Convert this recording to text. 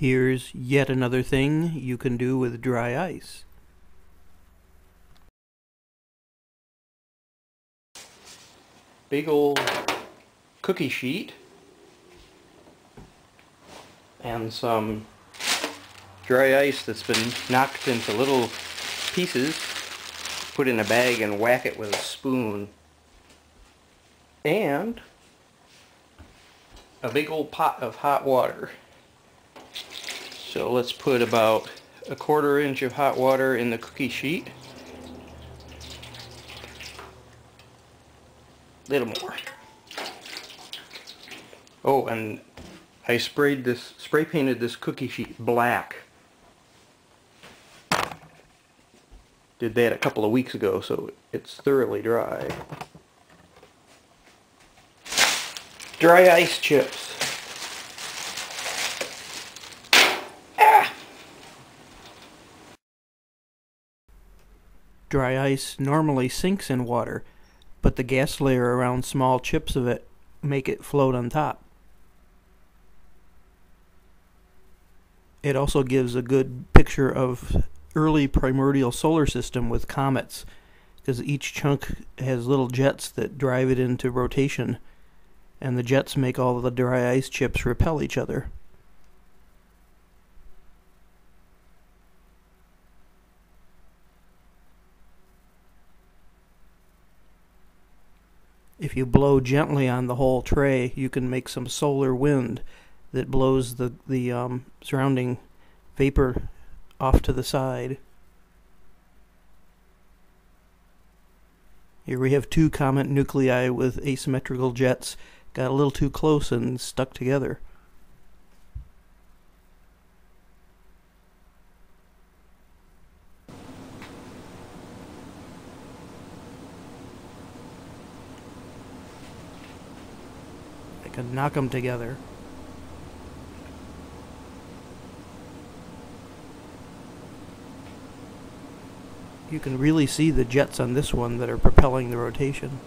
Here's yet another thing you can do with dry ice. Big old cookie sheet and some dry ice that's been knocked into little pieces put in a bag and whack it with a spoon and a big old pot of hot water so let's put about a quarter inch of hot water in the cookie sheet A little more oh and I sprayed this spray painted this cookie sheet black Did that a couple of weeks ago, so it's thoroughly dry. Dry ice chips. Dry ice normally sinks in water, but the gas layer around small chips of it make it float on top. It also gives a good picture of early primordial solar system with comets because each chunk has little jets that drive it into rotation and the jets make all the dry ice chips repel each other. If you blow gently on the whole tray, you can make some solar wind that blows the, the um, surrounding vapor off to the side. Here we have two comet nuclei with asymmetrical jets. Got a little too close and stuck together. I can knock them together. you can really see the jets on this one that are propelling the rotation.